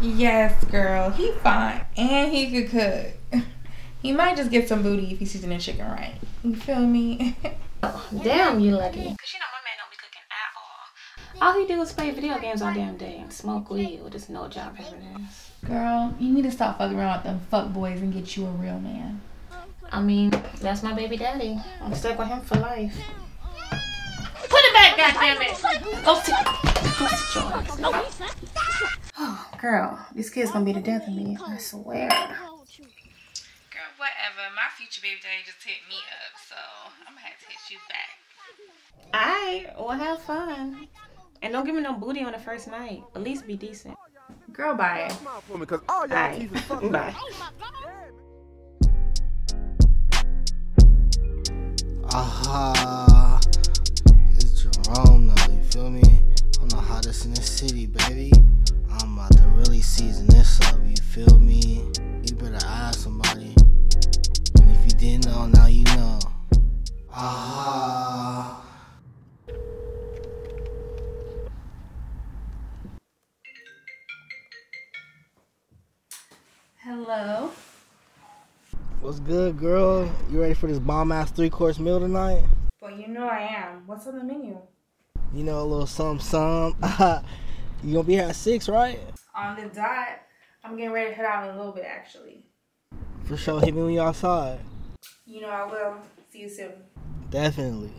Yes, girl. He fine. And he could cook. He might just get some booty if he's seasoning chicken right. You feel me? Damn, you lucky. Cause you know my man don't be cooking at all. All he do is play video games all damn day and smoke weed with his no job having. Girl, you need to stop fucking around with them fuck boys and get you a real man. I mean, that's my baby daddy. I'm stuck with him for life. Put it! Go sit. Go sit your ass. Oh, girl, this kids gonna be the death of me. I swear. Girl, whatever. My future baby daddy just hit me up, so I'm gonna have to hit you back. Alright, well have fun. And don't give me no booty on the first night. At least be decent. Girl, bye. Because all y'all Alright. teeth is fucking Bye. Aha, it's Now, you feel me? I'm the hottest in the city, baby. I'm about to really season this up, you feel me? You better ask somebody. And if you didn't know, now you know. Aha. Hello. What's good, girl? You ready for this bomb ass three course meal tonight? Well, you know I am. What's on the menu? You know, a little something, something. you gonna be here at six, right? On the dot. I'm getting ready to head out in a little bit, actually. For sure, hit me when you outside. You know I will. See you soon. Definitely.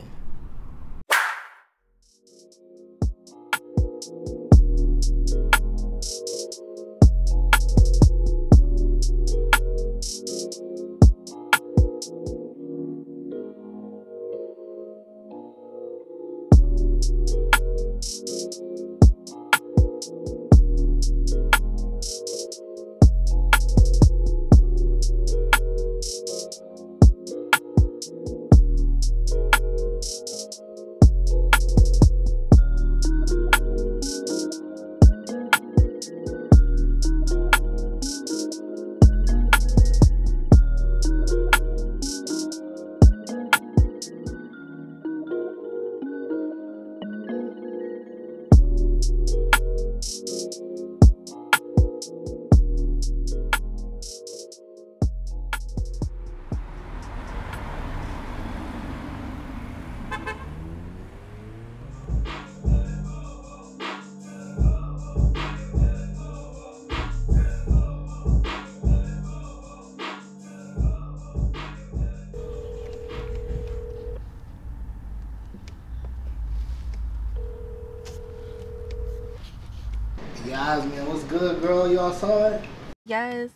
Man, what's good, girl? You outside? Yes.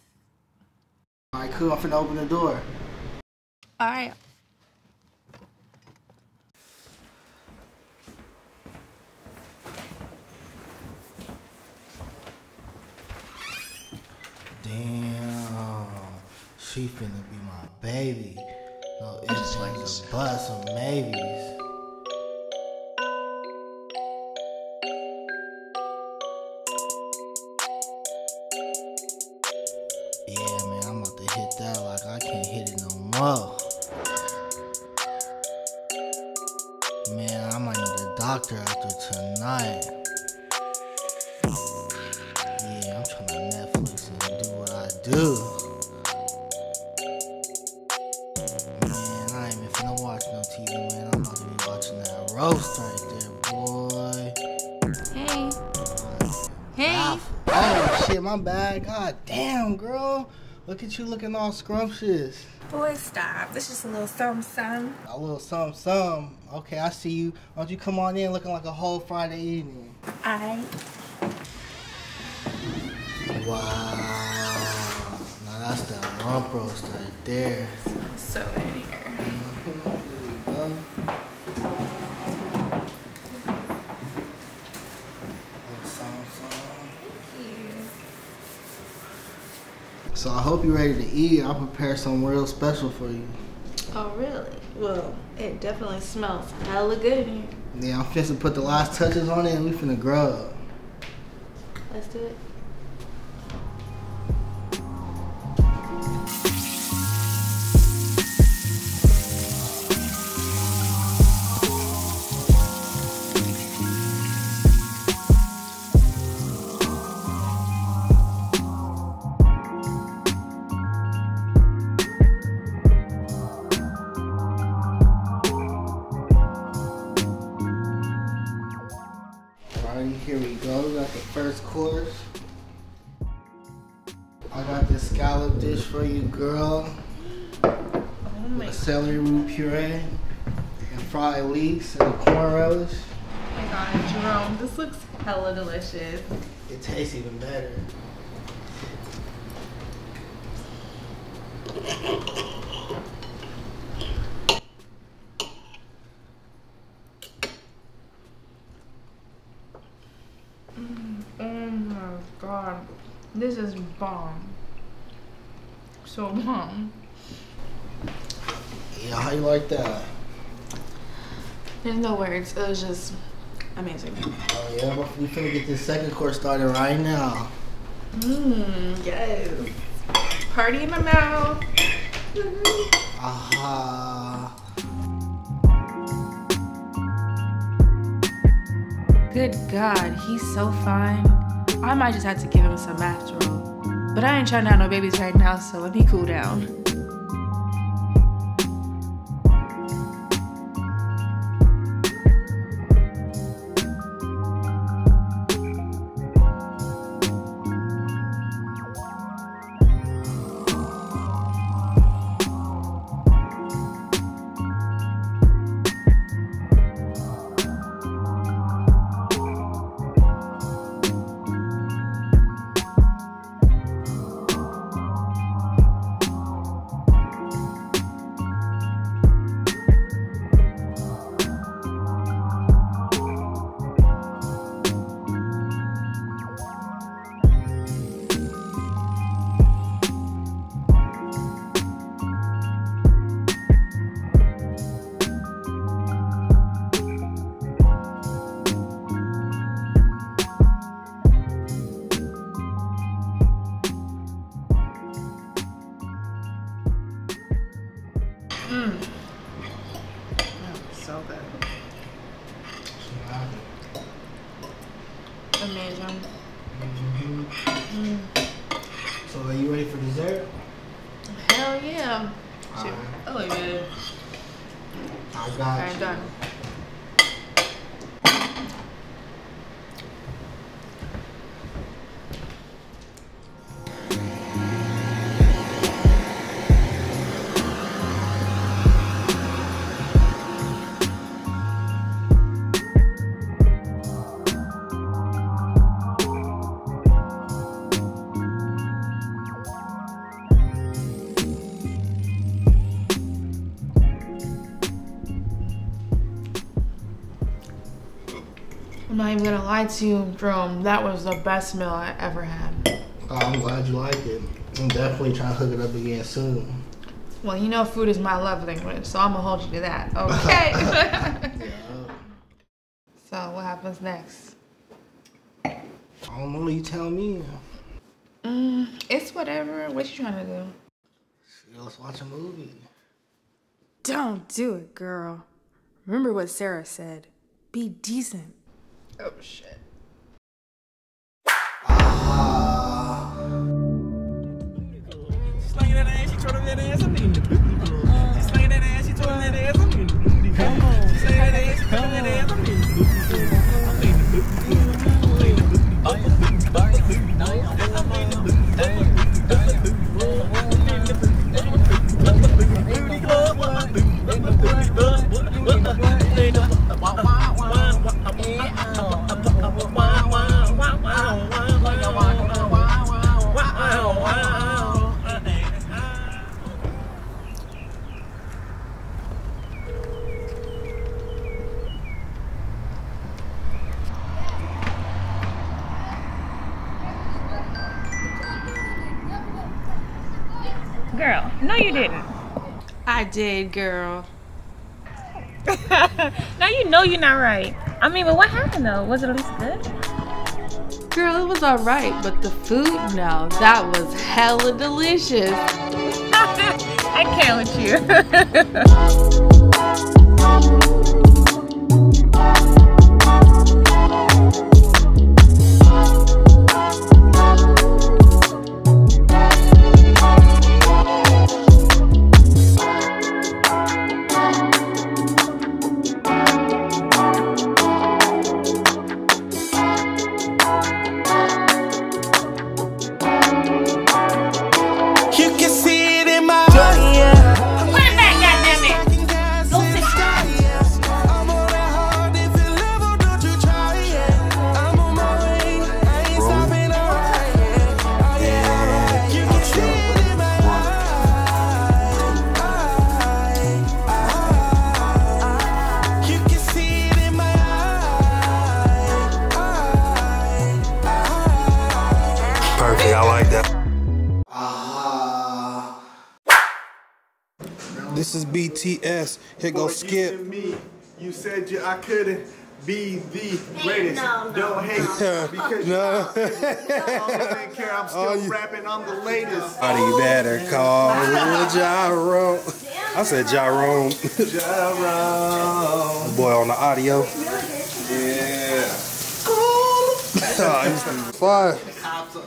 All right, cool. I'm finna open the door. All right. Damn, she finna be my baby. No, it's like a bus of maybes. Do what I do. Man, I ain't even finna watch no TV, man. I'm about to be watching that roast right there, boy. Hey. Hey. Oh shit, my bad. God damn, girl. Look at you looking all scrumptious. Boy, stop. This is a little something, something. A little something, something. Okay, I see you. Why don't you come on in looking like a whole Friday evening? I. Wow. Now that's that rump roast right there. So in here. So I hope you're ready to eat. I'll prepare something real special for you. Oh, really? Well, it definitely smells hella good in here. Yeah, I'm finna put the last touches on it and we finna grub. Let's do it. The first course. I got this scallop dish for you, girl. Oh With celery root puree and fried leeks and corn relish. Oh my god, Jerome, this looks hella delicious. It tastes even better. Oh my god, this is bomb. So bomb. Yeah, how you like that? There's no words. It was just amazing. Oh yeah, but we finna get this second course started right now. Mmm, yes. Party in my mouth. Aha. Good God, he's so fine. I might just have to give him some after all. But I ain't trying to have no babies right now, so let me cool down. I'm not even gonna lie to you, Jerome. That was the best meal I ever had. Oh, I'm glad you like it. I'm definitely trying to hook it up again soon. Well, you know, food is my love language, so I'm gonna hold you to that. Okay. Yeah. so, what happens next? I don't know. You tell me. Mm, it's whatever. What you trying to do? Yeah, let's watch a movie. Don't do it, girl. Remember what Sarah said. Be decent. Oh shit. Ah. No you didn't. I did, girl. now you know you're not right. I mean, but what happened though? Was it at least good? Girl, it was alright, but the food, no, that was hella delicious. I can't with you. You This is BTS. Here go For Skip. gifting Me. You said you, I couldn't be the greatest. no, no, Don't hate because No. I don't care. I'm still Oh, you- rapping. I'm the latest. Somebody better call Lil Gyro. I said Gyro. Gyro. Boy on the audio. Yeah. I used to fly. Cops,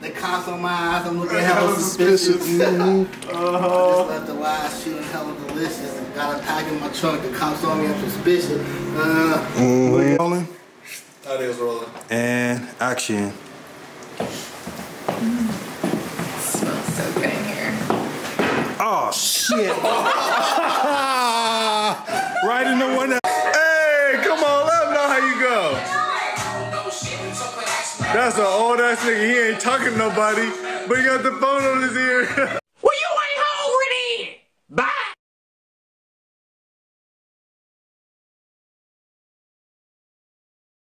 the cops on my eyes, I'm looking hella suspicious. Mhm. Just left the last shooting hella delicious and got a pack in my trunk. The cops on me, I'm suspicious. Uh, Mhm. Rolling. That is rolling. And action. smells so good in here. Oh shit. right in the one that Hey, come on, let him know how you go. That's an old ass nigga. He ain't talking to nobody, but he got the phone on his ear.